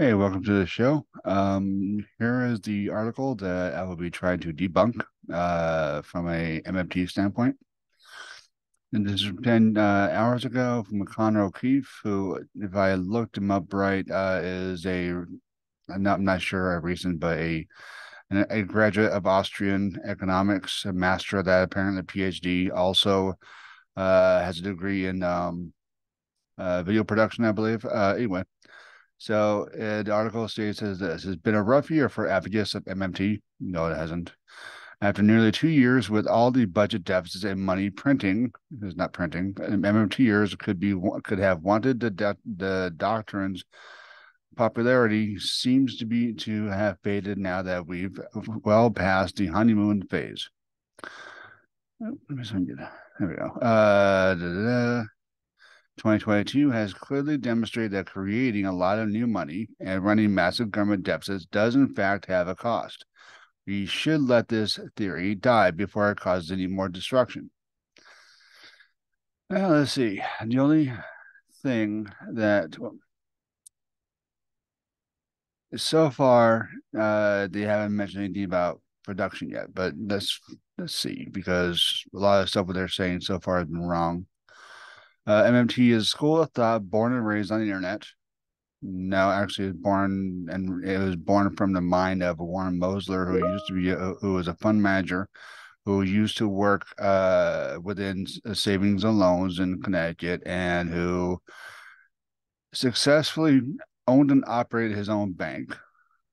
Hey, welcome to the show. Um, here is the article that I will be trying to debunk uh, from a MMT standpoint. And this is 10 uh, hours ago from Connor O'Keefe, who, if I looked him up right, uh, is a, I'm not, I'm not sure a recent, but a, a graduate of Austrian economics, a master of that, apparently PhD, also uh, has a degree in um, uh, video production, I believe. Uh, anyway, so uh, the article states as this has been a rough year for advocates of MMT. No, it hasn't. After nearly two years with all the budget deficits and money printing, is not printing, MMTers could be could have wanted the the doctrine's popularity seems to be to have faded now that we've well past the honeymoon phase. Oh, let me get, that. there we go. Uh. 2022 has clearly demonstrated that creating a lot of new money and running massive government deficits does, in fact, have a cost. We should let this theory die before it causes any more destruction. Now, let's see. The only thing that well, so far uh, they haven't mentioned anything about production yet, but let's let's see because a lot of stuff what they're saying so far has been wrong. Uh, MMT is school of thought, born and raised on the internet. No, actually, was born and it was born from the mind of Warren Mosler, who used to be a, who was a fund manager, who used to work uh, within savings and loans in Connecticut, and who successfully owned and operated his own bank,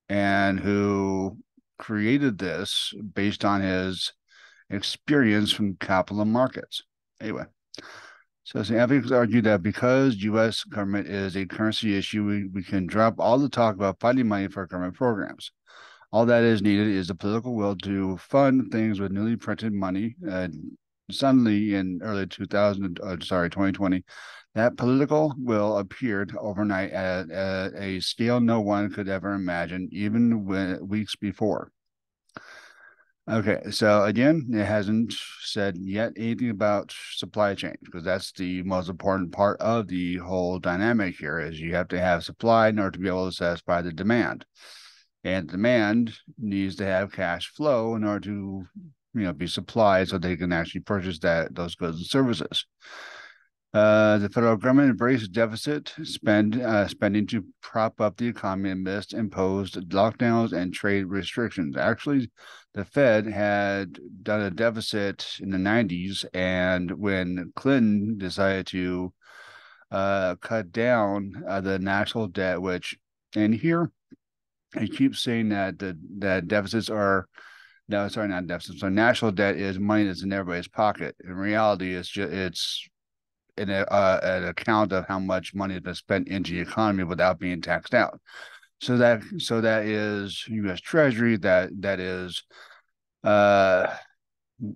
and who created this based on his experience from capital markets. Anyway. So some advocates argue that because U.S. government is a currency issue, we, we can drop all the talk about finding money for government programs. All that is needed is the political will to fund things with newly printed money. Uh, suddenly, in early 2000, uh, sorry, 2020, that political will appeared overnight at, at a scale no one could ever imagine, even when, weeks before. Okay, so again, it hasn't said yet anything about supply chain because that's the most important part of the whole dynamic here is you have to have supply in order to be able to satisfy the demand. And demand needs to have cash flow in order to, you know, be supplied so they can actually purchase that those goods and services. Uh, the federal government embraced deficit spend uh, spending to prop up the economy amidst imposed lockdowns and trade restrictions. Actually, the Fed had done a deficit in the 90s, and when Clinton decided to uh, cut down uh, the national debt, which and here he keeps saying that the that deficits are no, sorry, not deficits. So national debt is money that's in everybody's pocket. In reality, it's just it's in a, uh, an account of how much money has been spent into the economy without being taxed out. So that so that is U.S. Treasury. That that is uh,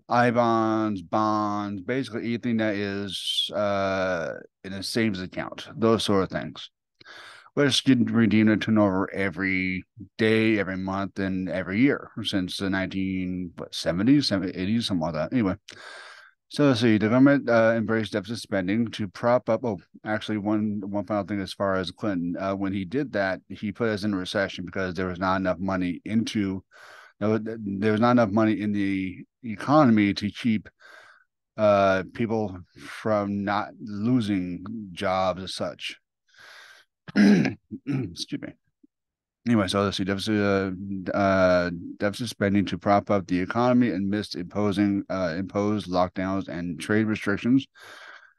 I bonds, bonds, basically anything that is uh, in a savings account. Those sort of things. Which get redeemed and turned over every day, every month, and every year since the 1970s, 80s, something like that. Anyway, so let's see. The government uh, embraced deficit spending to prop up. Oh, actually, one one final thing as far as Clinton, uh, when he did that, he put us in a recession because there was not enough money into. there was not enough money in the economy to keep uh, people from not losing jobs as such. Excuse me anyway, so let's see deficit uh, uh, deficit spending to prop up the economy and missed imposing uh, imposed lockdowns and trade restrictions.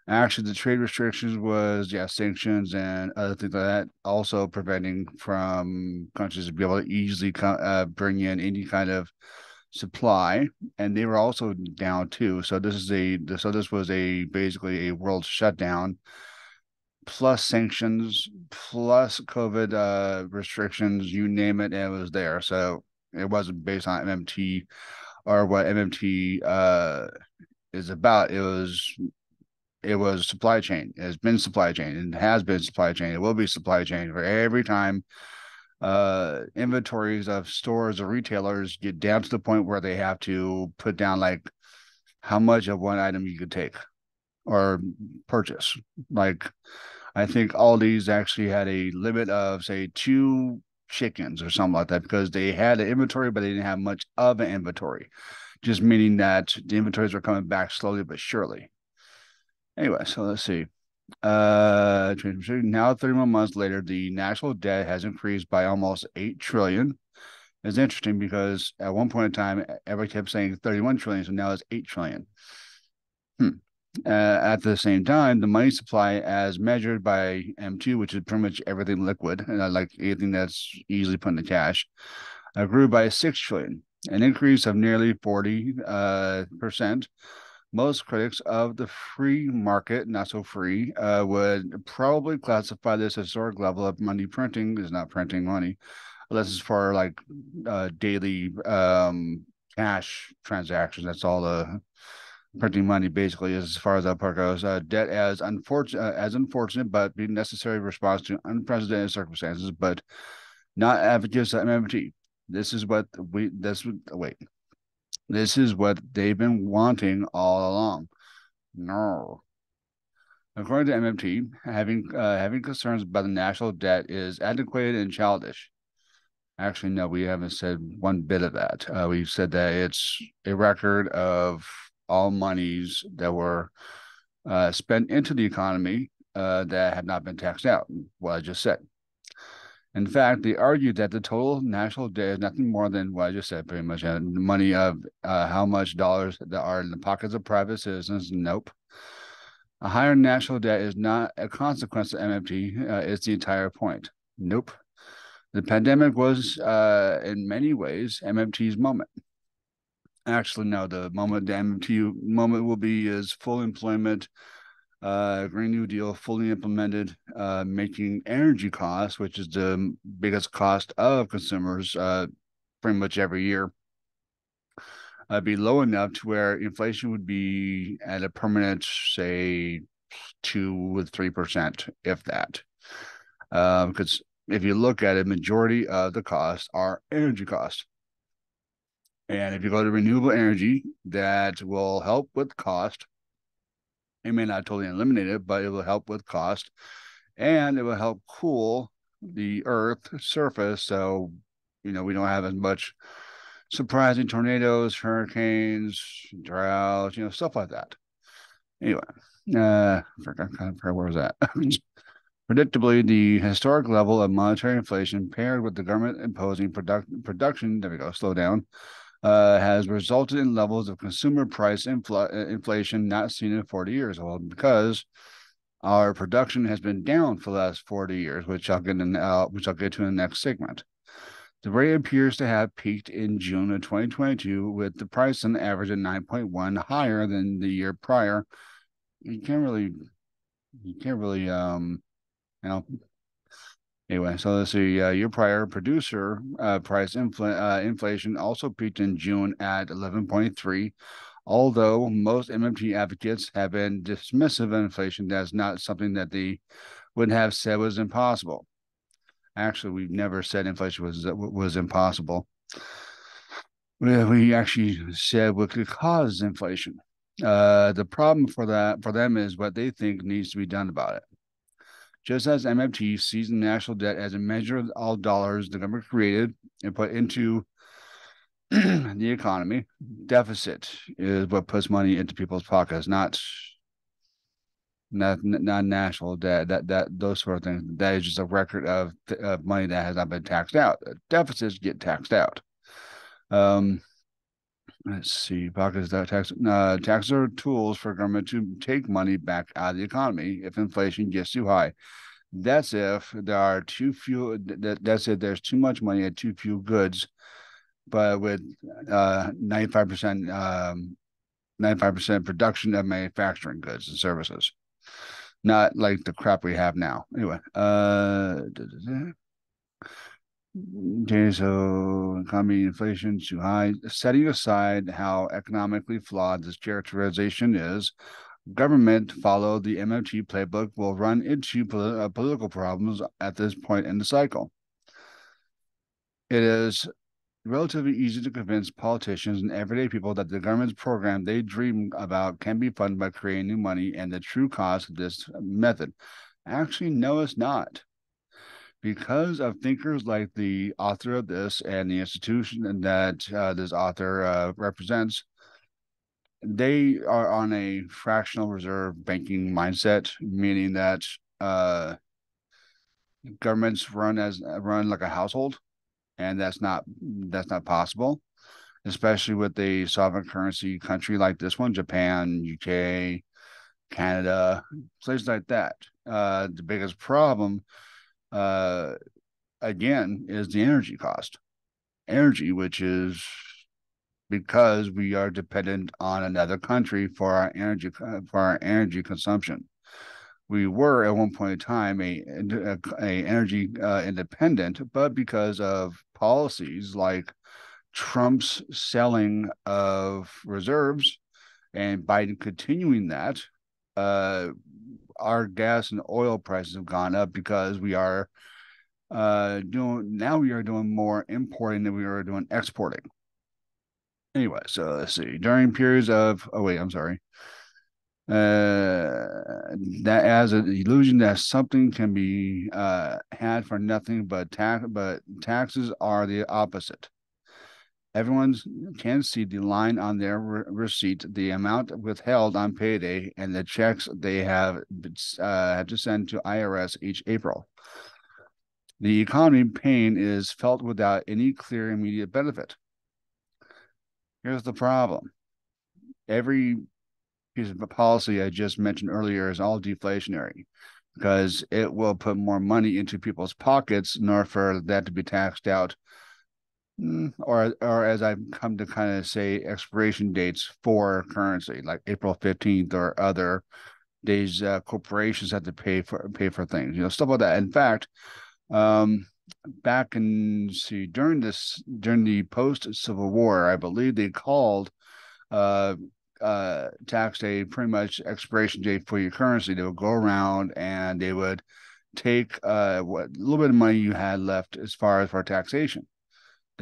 Actually, the trade restrictions was yeah sanctions and other things like that, also preventing from countries to be able to easily uh, bring in any kind of supply, and they were also down too. So this is a so this was a basically a world shutdown plus sanctions, plus COVID uh, restrictions, you name it, it was there. So it wasn't based on MMT or what MMT uh, is about. It was it was supply chain. It has been supply chain and has been supply chain. It will be supply chain for every time uh inventories of stores or retailers get down to the point where they have to put down like how much of one item you could take or purchase. Like I think Aldi's actually had a limit of say two chickens or something like that because they had an inventory, but they didn't have much of an inventory, just meaning that the inventories were coming back slowly but surely. Anyway, so let's see. Uh, now 31 months later, the national debt has increased by almost 8 trillion. It's interesting because at one point in time, everybody kept saying 31 trillion, so now it's 8 trillion. Hmm. Uh, at the same time, the money supply, as measured by M2, which is pretty much everything liquid, uh, like anything that's easily put into cash, uh, grew by 6 trillion, an increase of nearly 40 uh, percent most critics of the free market, not so free, uh, would probably classify this historic level of money printing is not printing money, unless it's for like uh, daily um, cash transactions. That's all the printing money basically as far as that part goes. Uh, debt as unfortunate, uh, as unfortunate, but be necessary response to unprecedented circumstances, but not advocates of MMT. This is what we. This wait. This is what they've been wanting all along. No. According to MMT, having uh, having concerns about the national debt is antiquated and childish. Actually, no, we haven't said one bit of that. Uh, we've said that it's a record of all monies that were uh, spent into the economy uh, that had not been taxed out. What I just said. In fact, they argued that the total national debt is nothing more than what I just said, pretty much. The money of uh, how much dollars that are in the pockets of private citizens. Nope. A higher national debt is not a consequence of MMT. Uh, it's the entire point. Nope. The pandemic was, uh, in many ways, MMT's moment. Actually, no. The moment the MMT moment will be is full employment, uh, Green New Deal fully implemented, uh, making energy costs, which is the biggest cost of consumers, uh, pretty much every year, uh, be low enough to where inflation would be at a permanent, say, two with three percent, if that. Because um, if you look at it, majority of the costs are energy costs. And if you go to renewable energy, that will help with cost it may not totally eliminate it, but it will help with cost and it will help cool the earth surface. So, you know, we don't have as much surprising tornadoes, hurricanes, droughts, you know, stuff like that. Anyway, uh, I forgot, kind of, where was that? Predictably, the historic level of monetary inflation paired with the government imposing product, production, there we go, slow down, uh, has resulted in levels of consumer price infl- uh, inflation not seen in 40 years. Well, because our production has been down for the last 40 years, which I'll get in, uh, which I'll get to in the next segment. The rate appears to have peaked in June of 2022, with the price on average at 9.1 higher than the year prior. You can't really, you can't really, um, you know, Anyway, so let's see. Uh, your prior producer uh, price infl- uh, inflation also peaked in June at 11.3. Although most MMT advocates have been dismissive of inflation, that's not something that they would have said was impossible. Actually, we've never said inflation was was impossible. We, we actually said what could cause inflation. Uh, the problem for that for them is what they think needs to be done about it. Just as MMT sees the national debt as a measure of all dollars the government created and put into the economy, deficit is what puts money into people's pockets, not not not national debt. That that those sort of things. That is just a record of, of money that has not been taxed out. Deficits get taxed out. Um, let's see, pockets tax uh, taxes are tools for government to take money back out of the economy if inflation gets too high. That's if there are too few. That, that's if there's too much money and too few goods. But with uh, 95%, um, 95% production of manufacturing goods and services, not like the crap we have now. Anyway, uh, Okay, so economy inflation too high. Setting aside how economically flawed this characterization is, government follow the MMT playbook will run into uh, political problems at this point in the cycle. It is relatively easy to convince politicians and everyday people that the government's program they dream about can be funded by creating new money and the true cost of this method. Actually, no, it's not. Because of thinkers like the author of this and the institution that uh, this author uh, represents, they are on a fractional reserve banking mindset, meaning that uh, governments run as run like a household, and that's not that's not possible, especially with a sovereign currency country like this one, Japan, UK, Canada, places like that. Uh, the biggest problem, uh, again, is the energy cost. Energy, which is because we are dependent on another country for our energy for our energy consumption. We were at one point in time a, a, a energy uh, independent, but because of policies like Trump's selling of reserves and Biden continuing that, uh, our gas and oil prices have gone up because we are uh, doing now we are doing more importing than we are doing exporting anyway, so let's see. During periods of oh wait, I'm sorry. Uh, that as an illusion that something can be uh, had for nothing, but tax, but taxes are the opposite. Everyone can see the line on their re- receipt, the amount withheld on payday, and the checks they have uh, to send to IRS each April. The economy pain is felt without any clear immediate benefit. Here's the problem every piece of policy I just mentioned earlier is all deflationary because it will put more money into people's pockets in order for that to be taxed out. Mm, or, or as I've come to kind of say, expiration dates for currency, like April 15th or other days uh, corporations have to pay for pay for things, you know, stuff like that. In fact, um, back in see during this during the post Civil War, I believe they called uh, uh, tax day pretty much expiration date for your currency. They would go around and they would take uh, what little bit of money you had left as far as for taxation.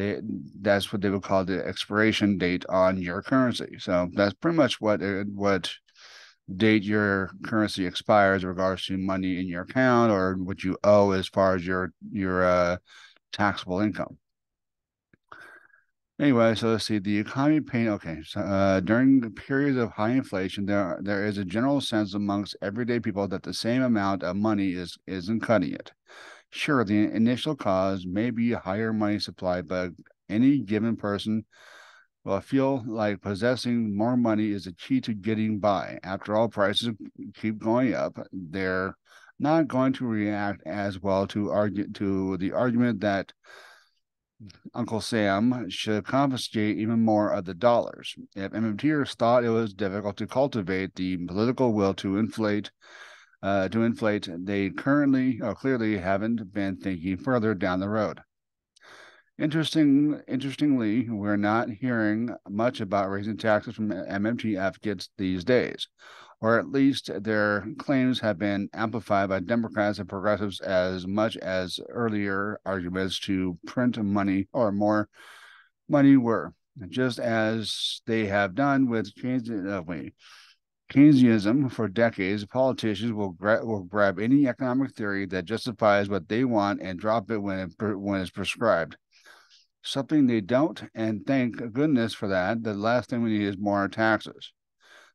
They that's what they would call the expiration date on your currency. So that's pretty much what what date your currency expires in regards to money in your account or what you owe as far as your your uh, taxable income. Anyway, so let's see the economy pain. Okay, so uh, during the periods of high inflation, there there is a general sense amongst everyday people that the same amount of money is isn't cutting it. Sure, the initial cause may be a higher money supply, but any given person will feel like possessing more money is a key to getting by. After all, prices keep going up. They're not going to react as well to argue to the argument that Uncle Sam should confiscate even more of the dollars. If MMTers thought it was difficult to cultivate the political will to inflate, uh, to inflate, they currently or clearly haven't been thinking further down the road. Interesting, interestingly, we're not hearing much about raising taxes from MMT kids these days, or at least their claims have been amplified by Democrats and progressives as much as earlier arguments to print money or more money were, just as they have done with Keynesianism. Keynesianism for decades, politicians will, gra- will grab any economic theory that justifies what they want and drop it when it, when it's prescribed something they don't. And thank goodness for that. The last thing we need is more taxes.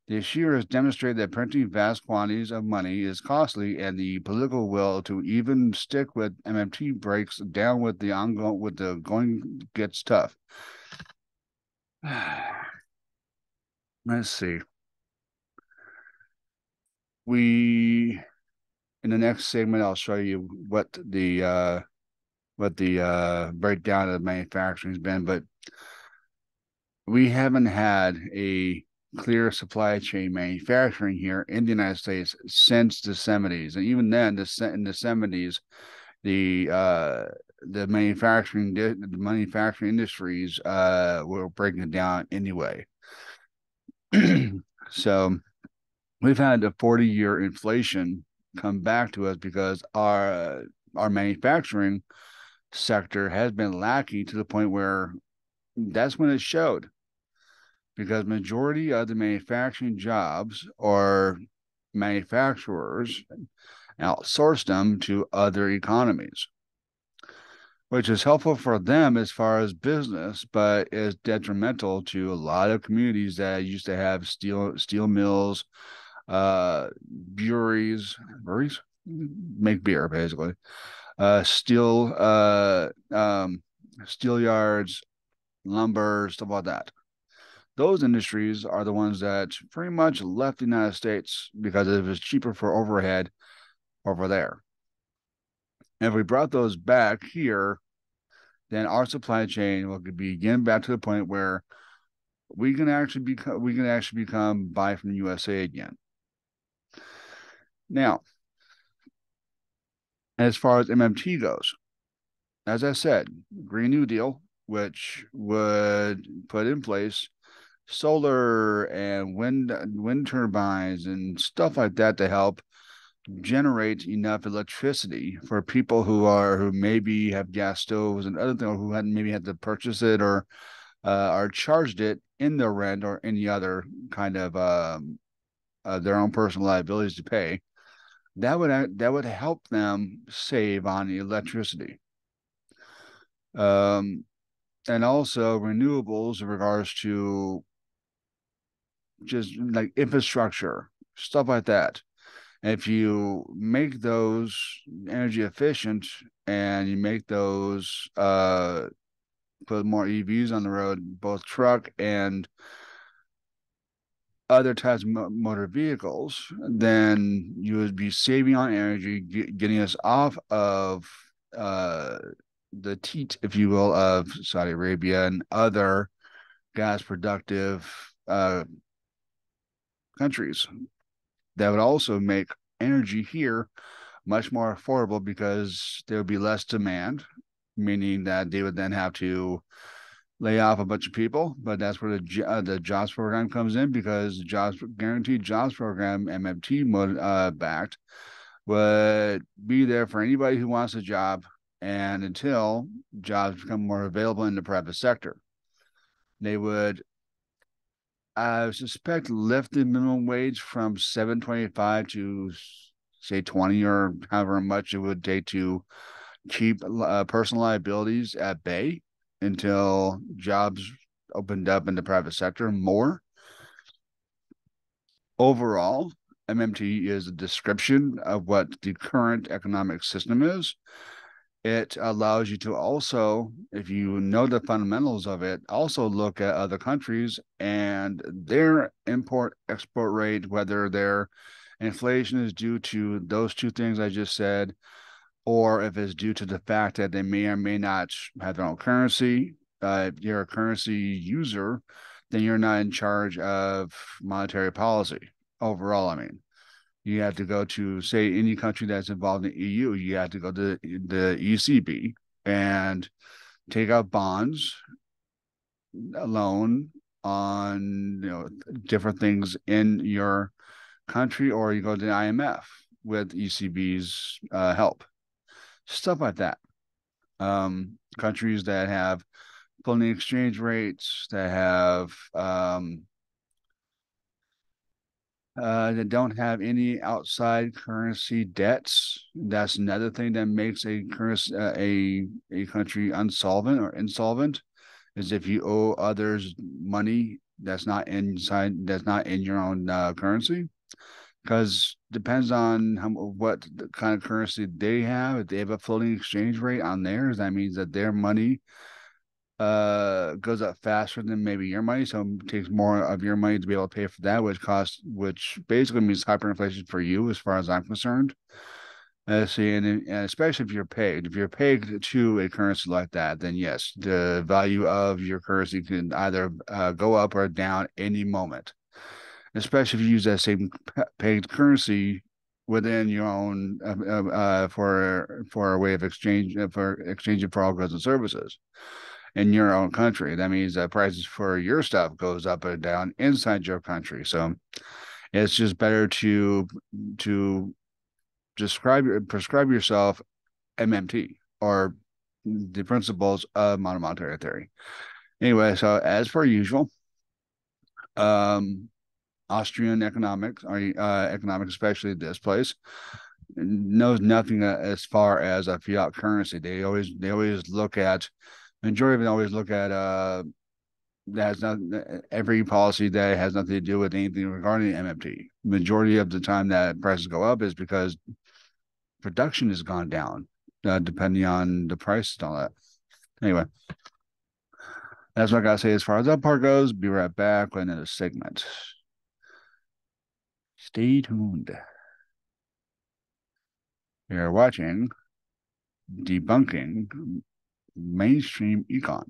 The issue has demonstrated that printing vast quantities of money is costly, and the political will to even stick with MMT breaks down with the ongoing with the going gets tough. Let's see. We in the next segment, I'll show you what the uh, what the uh, breakdown of manufacturing has been, but we haven't had a clear supply chain manufacturing here in the United States since the 70s. And even then, the, in the 70s, the uh, the manufacturing the manufacturing industries uh, were breaking down anyway. so we've had a 40 year inflation come back to us because our our manufacturing sector has been lacking to the point where that's when it showed. Because majority of the manufacturing jobs or manufacturers outsource them to other economies, which is helpful for them as far as business, but is detrimental to a lot of communities that used to have steel steel mills, uh, breweries, breweries make beer basically, uh, steel, uh, um, steel yards, lumber, stuff like that those industries are the ones that pretty much left the United States because it was cheaper for overhead over there. And if we brought those back here, then our supply chain will begin back to the point where we can actually become we can actually become buy from the USA again. Now, as far as MMT goes, as I said, Green New Deal, which would put in place solar and wind wind turbines and stuff like that to help generate enough electricity for people who are who maybe have gas stoves and other things who hadn't maybe had to purchase it or uh, or charged it in their rent or any other kind of um, uh, their own personal liabilities to pay. That would that would help them save on electricity. Um, and also renewables in regards to just like infrastructure, stuff like that. If you make those energy efficient and you make those uh put more EVs on the road, both truck and other types of motor vehicles, then you would be saving on energy, getting us off of uh, the teat, if you will, of Saudi Arabia and other gas productive uh, countries. That would also make energy here much more affordable because there would be less demand, meaning that they would then have to lay off a bunch of people. But that's where the uh, the jobs program comes in because the jobs guaranteed jobs program MMT uh, backed would be there for anybody who wants a job and until jobs become more available in the private sector. They would I suspect lift the minimum wage from seven twenty five to say twenty or however much it would take to keep uh, personal liabilities at bay until jobs opened up in the private sector more. Overall, MMT is a description of what the current economic system is it allows you to also, if you know the fundamentals of it, also look at other countries and their import export rate, whether their inflation is due to those two things I just said, or if it's due to the fact that they may or may not have their own currency. Uh, if you're a currency user, then you're not in charge of monetary policy overall. I mean, you have to go to say any country that's involved in the EU, you have to go to the ECB and take out bonds, alone on you know different things in your country, or you go to the IMF with ECB's uh, help, stuff like that. Um, countries that have floating exchange rates, that have um, uh, that don't have any outside currency debts. That's another thing that makes a currency uh, a a country unsolvent or insolvent is if you owe others money that's not inside that's not in your own uh, currency because depends on how what kind of currency they have. If they have a floating exchange rate on theirs that means that their money uh goes up faster than maybe your money. So it takes more of your money to be able to pay for that which costs which basically means hyperinflation for you as far as i'm concerned. Uh, see and, and especially if you're paid. If you're paid to a currency like that then yes the value of your currency can either uh, go up or down any moment especially if you use that same paid currency within your own uh, uh, uh for for a way of exchange for exchanging for all goods and services in your own country. That means that prices for your stuff goes up and down inside your country. So it's just better to to describe prescribe yourself MMT or the principles of monetary theory. Anyway, so as per usual, um, Austrian economics, or uh, economics, especially this place, knows nothing as far as a fiat currency. They always they always look at majority of them always look at uh that has not every policy that has nothing to do with anything regarding MMT. Majority of the time that prices go up is because production has gone down, uh, depending on the price and all that. Anyway, that's what I gotta say as far as that part goes. Be right back with another segment. Stay tuned. You're watching debunking mainstream econ.